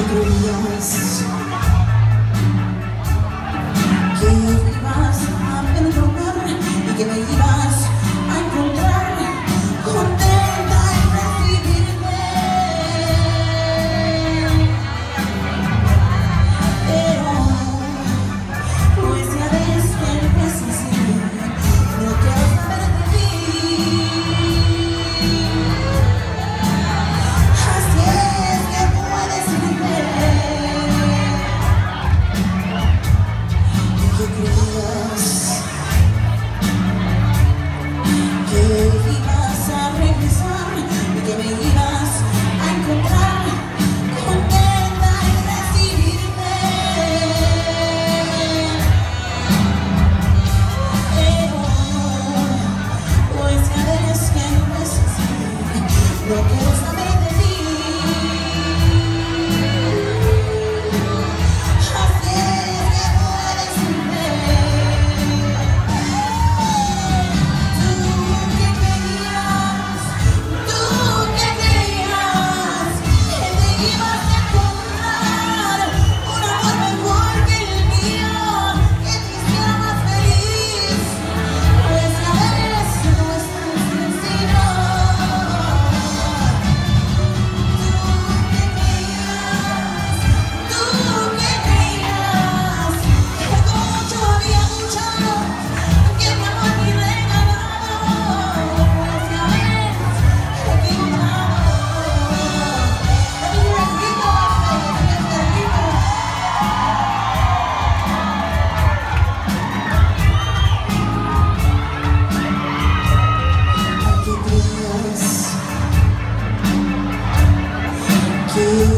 Entre nós You.